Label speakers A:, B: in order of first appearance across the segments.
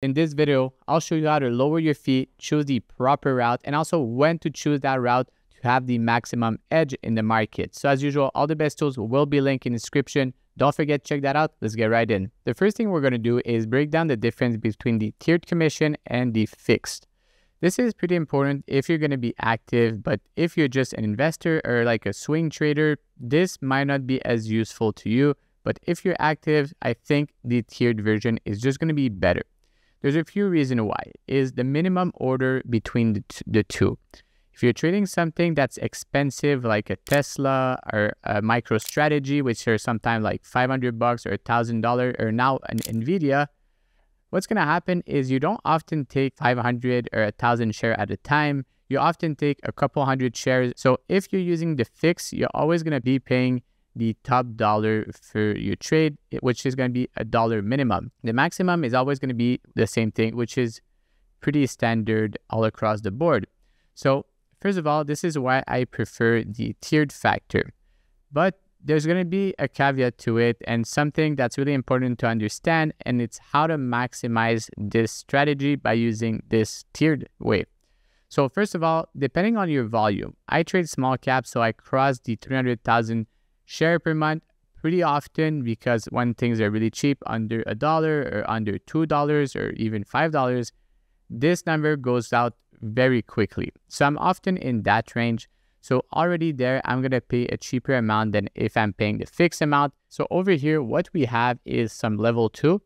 A: In this video, I'll show you how to lower your fee, choose the proper route, and also when to choose that route to have the maximum edge in the market. So as usual, all the best tools will be linked in the description. Don't forget to check that out. Let's get right in. The first thing we're going to do is break down the difference between the tiered commission and the fixed. This is pretty important if you're going to be active, but if you're just an investor or like a swing trader, this might not be as useful to you. But if you're active, I think the tiered version is just going to be better. There's a few reasons why. Is the minimum order between the, the two. If you're trading something that's expensive, like a Tesla or a MicroStrategy, which are sometimes like 500 bucks or $1,000, or now an NVIDIA, what's going to happen is you don't often take 500 or 1,000 share at a time. You often take a couple hundred shares. So if you're using the fix, you're always going to be paying the top dollar for your trade, which is going to be a dollar minimum. The maximum is always going to be the same thing, which is pretty standard all across the board. So First of all, this is why I prefer the tiered factor. But there's going to be a caveat to it and something that's really important to understand, and it's how to maximize this strategy by using this tiered way. So, first of all, depending on your volume, I trade small caps, so I cross the 300,000 share per month pretty often because when things are really cheap, under a dollar or under $2 or even $5, this number goes out very quickly. So I'm often in that range. So already there, I'm going to pay a cheaper amount than if I'm paying the fixed amount. So over here, what we have is some level two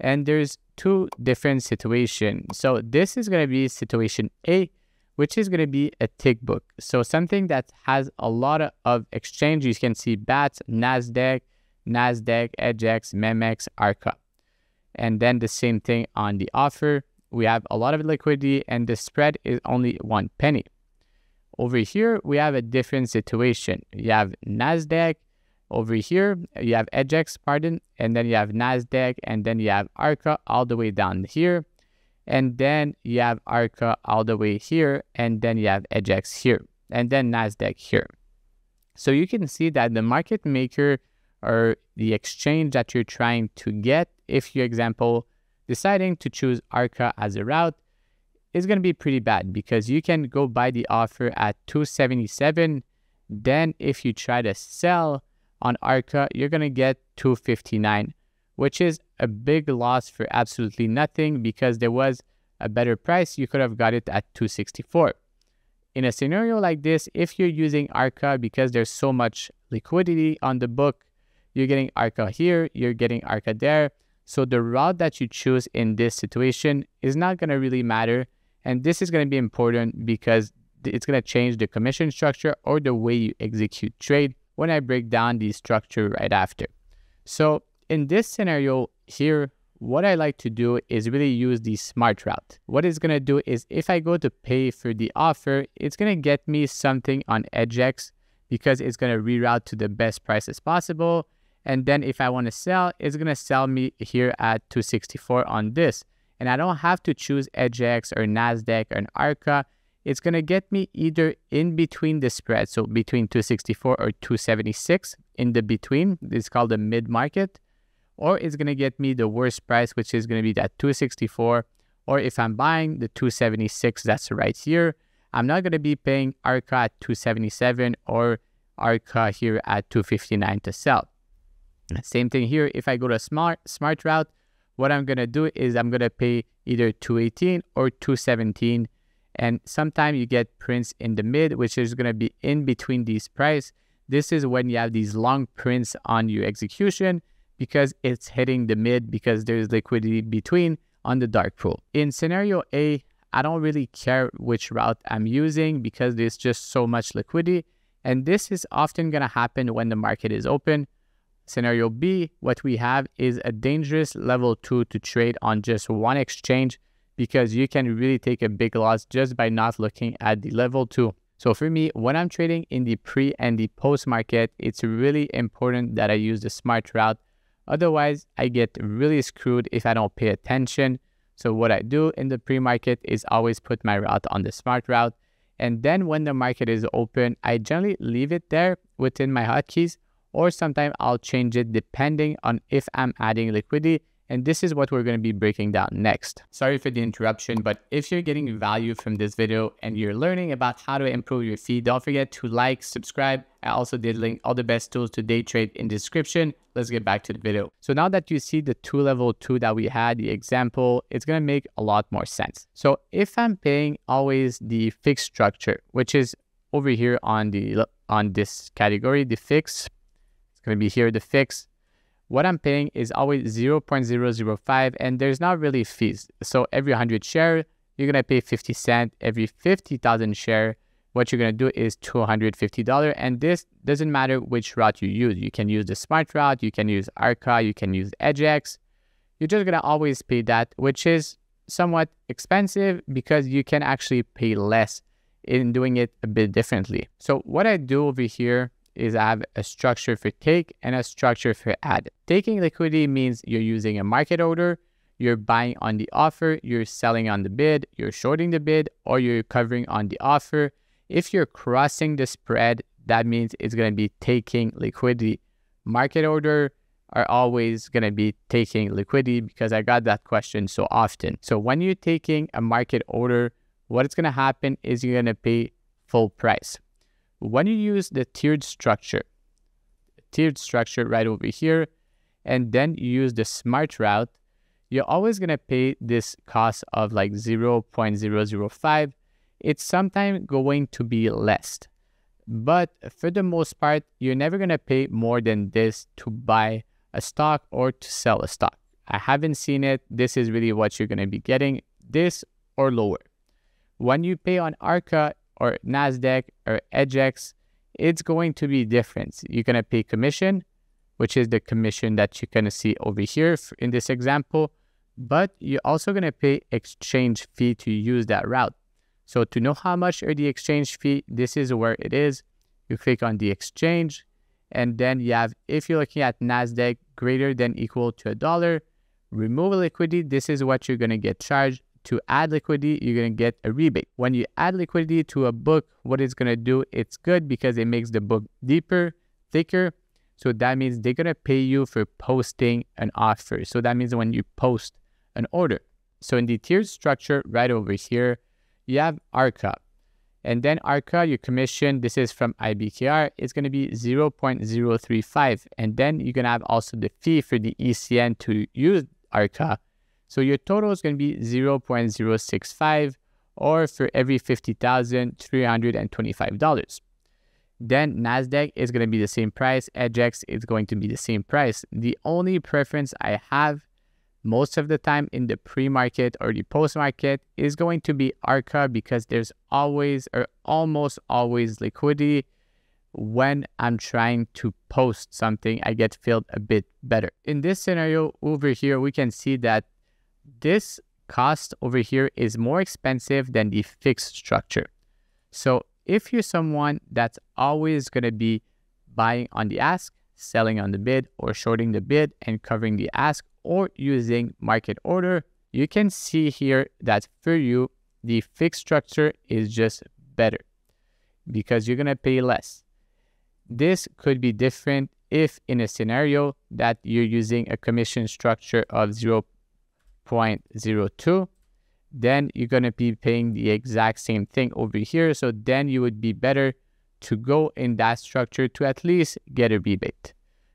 A: and there's two different situations. So this is going to be situation A, which is going to be a tick book. So something that has a lot of exchange. You can see BATS, NASDAQ, NASDAQ, EDGX, MEMX, ARCA. And then the same thing on the offer we have a lot of liquidity and the spread is only one penny. Over here, we have a different situation. You have NASDAQ. Over here, you have EDGX, pardon, and then you have NASDAQ, and then you have ARCA all the way down here. And then you have ARCA all the way here, and then you have EDGX here, and then NASDAQ here. So you can see that the market maker or the exchange that you're trying to get, if you example, deciding to choose ARCA as a route is going to be pretty bad because you can go buy the offer at 277 then if you try to sell on ARCA you're going to get 259 which is a big loss for absolutely nothing because there was a better price you could have got it at 264 in a scenario like this if you're using ARCA because there's so much liquidity on the book you're getting ARCA here you're getting ARCA there so the route that you choose in this situation is not going to really matter. And this is going to be important because it's going to change the commission structure or the way you execute trade when I break down the structure right after. So in this scenario here, what I like to do is really use the smart route. What it's going to do is if I go to pay for the offer, it's going to get me something on EDGX because it's going to reroute to the best prices possible. And then if I want to sell, it's going to sell me here at 264 on this. And I don't have to choose EDGX or NASDAQ or an ARCA. It's going to get me either in between the spread, so between 264 or 276 in the between. It's called the mid market. Or it's going to get me the worst price, which is going to be that 264. Or if I'm buying the 276, that's right here. I'm not going to be paying ARCA at 277 or ARCA here at 259 to sell. Same thing here. If I go to smart smart route, what I'm gonna do is I'm gonna pay either 218 or 217. And sometimes you get prints in the mid, which is gonna be in between these price. This is when you have these long prints on your execution because it's hitting the mid because there's liquidity between on the dark pool. In scenario A, I don't really care which route I'm using because there's just so much liquidity. And this is often going to happen when the market is open. Scenario B, what we have is a dangerous level two to trade on just one exchange because you can really take a big loss just by not looking at the level two. So for me, when I'm trading in the pre and the post market, it's really important that I use the smart route. Otherwise, I get really screwed if I don't pay attention. So what I do in the pre-market is always put my route on the smart route. And then when the market is open, I generally leave it there within my hotkeys or sometimes I'll change it depending on if I'm adding liquidity And this is what we're going to be breaking down next. Sorry for the interruption, but if you're getting value from this video and you're learning about how to improve your fee, don't forget to like, subscribe. I also did link all the best tools to day trade in description. Let's get back to the video. So now that you see the two level two that we had, the example, it's going to make a lot more sense. So if I'm paying always the fixed structure, which is over here on the on this category, the fix, it's going to be here, the fix what I'm paying is always 0.005 and there's not really fees. So every 100 share, you're going to pay 50 cent. Every 50,000 share, what you're going to do is $250. And this doesn't matter which route you use. You can use the smart route, you can use Arca, you can use EDGX. You're just going to always pay that, which is somewhat expensive because you can actually pay less in doing it a bit differently. So what I do over here is I have a structure for take and a structure for add. Taking liquidity means you're using a market order, you're buying on the offer, you're selling on the bid, you're shorting the bid, or you're covering on the offer. If you're crossing the spread, that means it's going to be taking liquidity. Market order are always going to be taking liquidity because I got that question so often. So when you're taking a market order, what's going to happen is you're going to pay full price. When you use the tiered structure, tiered structure right over here, and then you use the smart route, you're always going to pay this cost of like 0.005. It's sometimes going to be less. But for the most part, you're never going to pay more than this to buy a stock or to sell a stock. I haven't seen it. This is really what you're going to be getting, this or lower. When you pay on ARCA, or NASDAQ or EDGX, it's going to be different. You're going to pay commission, which is the commission that you're going to see over here in this example, but you're also going to pay exchange fee to use that route. So to know how much are the exchange fee, this is where it is. You click on the exchange, and then you have, if you're looking at NASDAQ greater than equal to a dollar, remove liquidity, this is what you're going to get charged to add liquidity, you're going to get a rebate. When you add liquidity to a book, what it's going to do, it's good because it makes the book deeper, thicker. So that means they're going to pay you for posting an offer. So that means when you post an order. So in the tiered structure right over here, you have ARCA. And then ARCA, your commission, this is from IBKR, is going to be 0.035. And then you're going to have also the fee for the ECN to use ARCA, so your total is going to be 0.065 or for every $50,000, $325. Then NASDAQ is going to be the same price. EDGX is going to be the same price. The only preference I have most of the time in the pre-market or the post-market is going to be ARCA because there's always or almost always liquidity when I'm trying to post something, I get filled a bit better. In this scenario over here, we can see that this cost over here is more expensive than the fixed structure. So if you're someone that's always going to be buying on the ask, selling on the bid, or shorting the bid and covering the ask, or using market order, you can see here that for you, the fixed structure is just better because you're going to pay less. This could be different if in a scenario that you're using a commission structure of 0 0.02 then you're going to be paying the exact same thing over here. So then you would be better to go in that structure to at least get a rebate.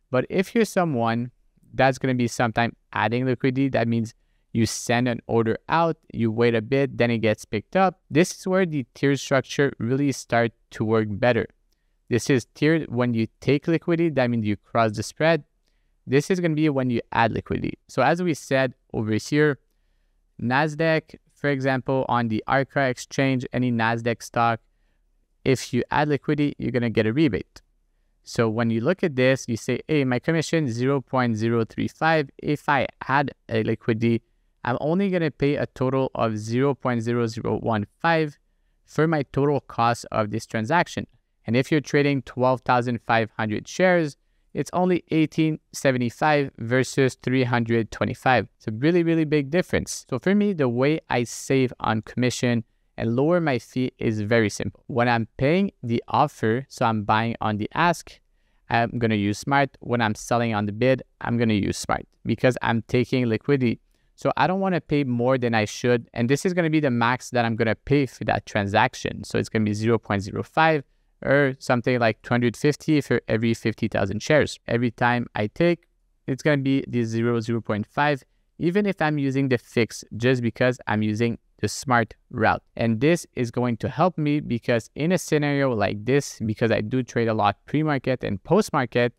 A: But if you're someone that's going to be sometime adding liquidity that means you send an order out you wait a bit then it gets picked up this is where the tier structure really start to work better. This is tiered when you take liquidity that means you cross the spread this is going to be when you add liquidity. So as we said over here, NASDAQ, for example, on the ARCA exchange, any NASDAQ stock, if you add liquidity, you're going to get a rebate. So when you look at this, you say, hey, my commission 0.035. If I add a liquidity, I'm only going to pay a total of 0.0015 for my total cost of this transaction. And if you're trading 12,500 shares, it's only 1875 versus 325. It's a really, really big difference. So for me, the way I save on commission and lower my fee is very simple. When I'm paying the offer, so I'm buying on the ask, I'm going to use Smart. When I'm selling on the bid, I'm going to use Smart because I'm taking liquidity. So I don't want to pay more than I should. And this is going to be the max that I'm going to pay for that transaction. So it's going to be 0.05 or something like 250 for every 50,000 shares. Every time I take, it's going to be the 0, 0.5, even if I'm using the fix, just because I'm using the smart route. And this is going to help me because in a scenario like this, because I do trade a lot pre-market and post-market,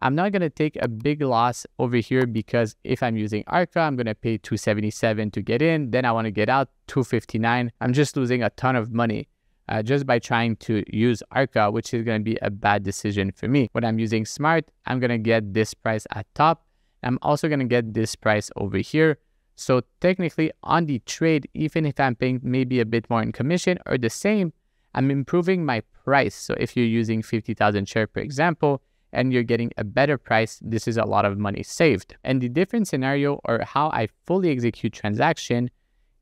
A: I'm not going to take a big loss over here because if I'm using ARCA, I'm going to pay 277 to get in. Then I want to get out 259. I'm just losing a ton of money uh, just by trying to use ARCA, which is going to be a bad decision for me. When I'm using Smart, I'm going to get this price at top. I'm also going to get this price over here. So technically on the trade, even if I'm paying maybe a bit more in commission or the same, I'm improving my price. So if you're using 50,000 share, per example, and you're getting a better price, this is a lot of money saved. And the different scenario or how I fully execute transaction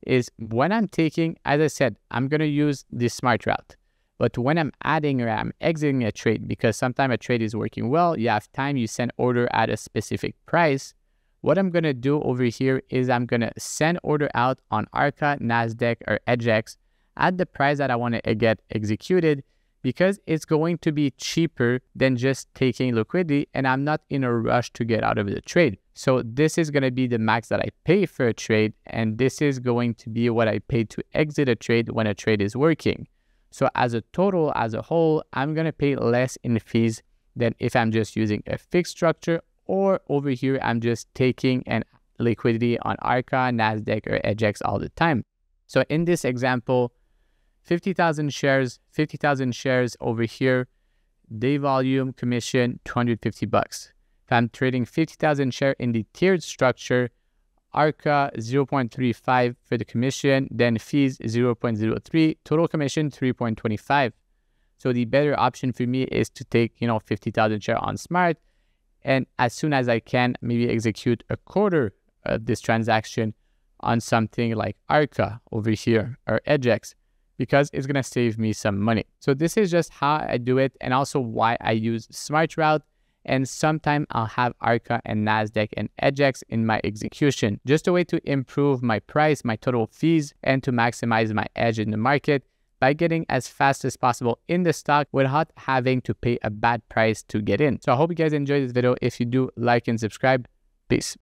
A: is when I'm taking, as I said, I'm going to use the smart route. But when I'm adding or I'm exiting a trade, because sometimes a trade is working well, you have time, you send order at a specific price. What I'm going to do over here is I'm going to send order out on ARCA, NASDAQ, or EDGX at the price that I want to get executed because it's going to be cheaper than just taking liquidity and I'm not in a rush to get out of the trade. So this is going to be the max that I pay for a trade and this is going to be what I pay to exit a trade when a trade is working. So as a total, as a whole, I'm going to pay less in fees than if I'm just using a fixed structure or over here, I'm just taking an liquidity on ARCA, NASDAQ, or EDGX all the time. So in this example, 50,000 shares, 50,000 shares over here, day volume, commission, 250 bucks. If I'm trading 50,000 share in the tiered structure, ARCA 0.35 for the commission, then fees 0.03, total commission 3.25. So the better option for me is to take, you know, 50,000 share on Smart and as soon as I can, maybe execute a quarter of this transaction on something like ARCA over here or EDGX because it's going to save me some money. So this is just how I do it and also why I use Smart Route. And sometimes I'll have ARCA and NASDAQ and EDGX in my execution, just a way to improve my price, my total fees, and to maximize my edge in the market by getting as fast as possible in the stock without having to pay a bad price to get in. So I hope you guys enjoyed this video. If you do, like and subscribe. Peace.